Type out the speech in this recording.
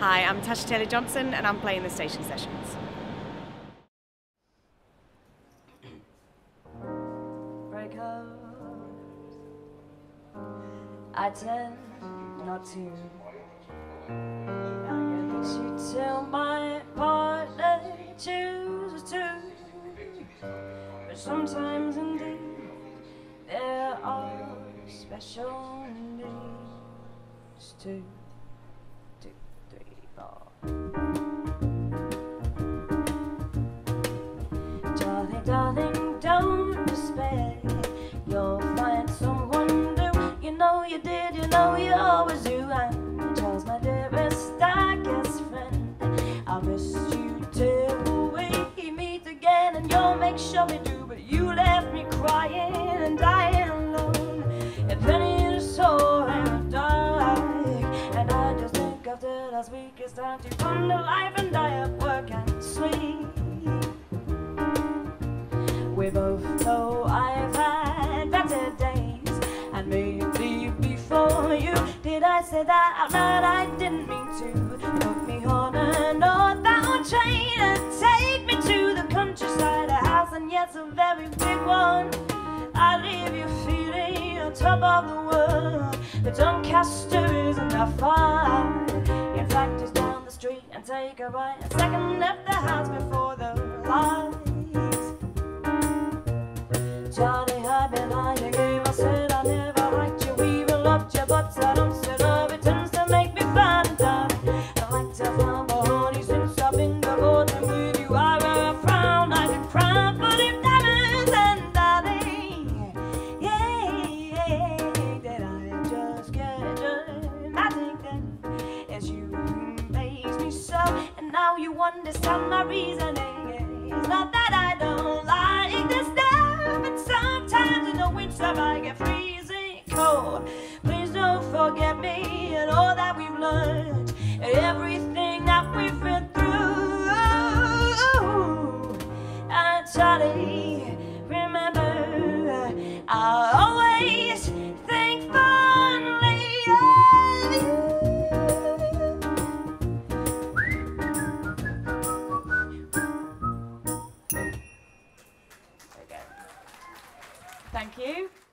Hi, I'm Tasha Taylor Johnson and I'm playing the station sessions. I tend not to. You tell my partner to. But sometimes indeed there are special needs too. And sure we do. But you left me crying and dying alone, and penny so and die. And I just think after last week, it's time to come to life and die of work and sleep. We both know I've had better days, and maybe before you. Did I say that out loud? I didn't mean to. Put me on a northbound yes, a very big one. I leave you feeling on top of the world. The Doncaster isn't that far. In fact, it's down the street and take a right. A second left the house before the lights. Understand my reasoning. It's not that I don't like this stuff, but sometimes in the winter I get freezing cold. Please don't forget me and all that we've learned, and everything Thank you.